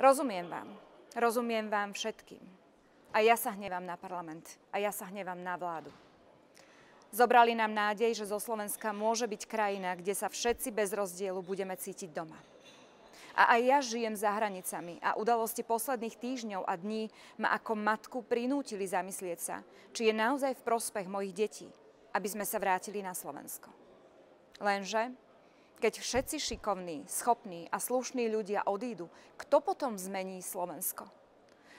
Rozumiem vám. Rozumiem vám všetkým. A ja sa hnevám na parlament. A ja sa hnevám na vládu. Zobrali nám nádej, že zo Slovenska môže byť krajina, kde sa všetci bez rozdielu budeme cítiť doma. A aj ja žijem za hranicami a udalosti posledných týždňov a dní ma ako matku prinútili zamyslieť sa, či je naozaj v prospech mojich detí, aby sme sa vrátili na Slovensko. Lenže, keď všetci šikovní, schopní a slušní ľudia odídu, kto potom zmení Slovensko?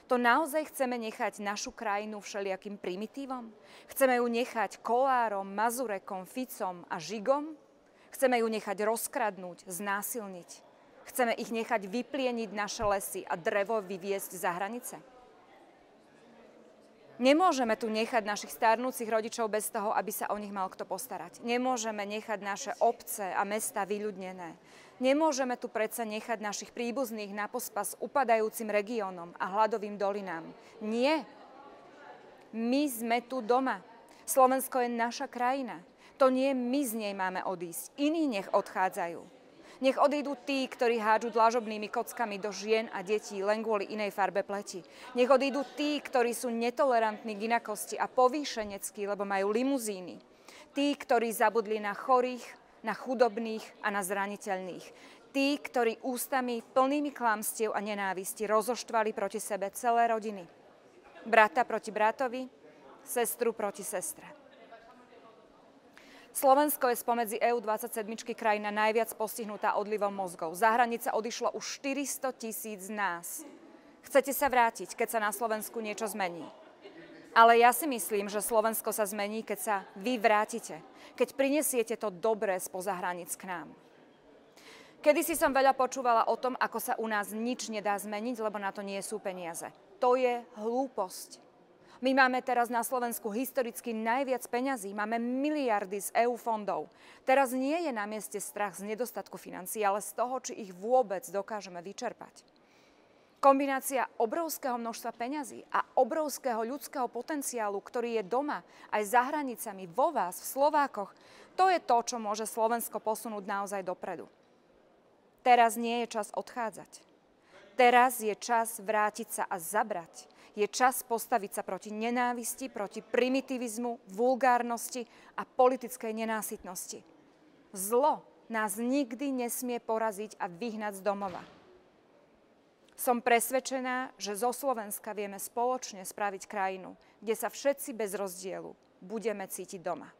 To naozaj chceme nechať našu krajinu všelijakým primitívom? Chceme ju nechať Kolárom, Mazurekom, Ficom a Žigom? Chceme ju nechať rozkradnúť, znásilniť? Chceme ich nechať vyplieniť naše lesy a drevo vyviesť za hranice? Nemôžeme tu nechať našich starnúcich rodičov bez toho, aby sa o nich mal kto postarať. Nemôžeme nechať naše obce a mesta vyľudnené. Nemôžeme tu predsa nechať našich príbuzných na pospas upadajúcim regiónom a hladovým dolinám. Nie. My sme tu doma. Slovensko je naša krajina. To nie my z nej máme odísť. Iní nech odchádzajú. Nech odídu tí, ktorí hádžu dlažobnými kockami do žien a detí len kvôli inej farbe pleti. Nech odídu tí, ktorí sú netolerantní k inakosti a povýšeneckí, lebo majú limuzíny. Tí, ktorí zabudli na chorých, na chudobných a na zraniteľných. Tí, ktorí ústami plnými klamstiev a nenávisti rozoštvali proti sebe celé rodiny. Brata proti bratovi, sestru proti sestre. Slovensko je spomedzi EU27 krajina najviac postihnutá odlivom mozgov. Za hranice odišlo už 400 tisíc nás. Chcete sa vrátiť, keď sa na Slovensku niečo zmení. Ale ja si myslím, že Slovensko sa zmení, keď sa vy vrátite. Keď prinesiete to dobré spoza hranic k nám. Kedy si som veľa počúvala o tom, ako sa u nás nič nedá zmeniť, lebo na to nie sú peniaze. To je hlúposť. My máme teraz na Slovensku historicky najviac peňazí, máme miliardy z EU fondov. Teraz nie je na mieste strach z nedostatku financií, ale z toho, či ich vôbec dokážeme vyčerpať. Kombinácia obrovského množstva peňazí a obrovského ľudského potenciálu, ktorý je doma, aj za hranicami, vo vás, v Slovákoch, to je to, čo môže Slovensko posunúť naozaj dopredu. Teraz nie je čas odchádzať. Teraz je čas vrátiť sa a zabrať je čas postaviť sa proti nenávisti, proti primitivizmu, vulgárnosti a politickej nenásytnosti. Zlo nás nikdy nesmie poraziť a vyhnať z domova. Som presvedčená, že zo Slovenska vieme spoločne spraviť krajinu, kde sa všetci bez rozdielu budeme cítiť doma.